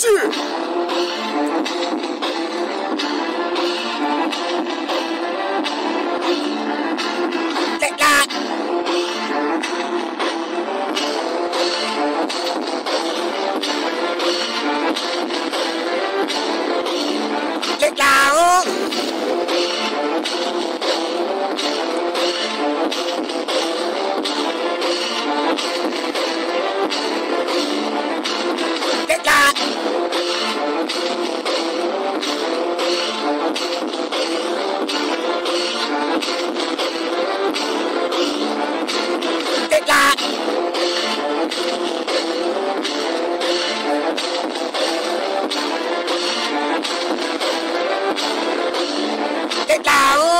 ち Take tá, down.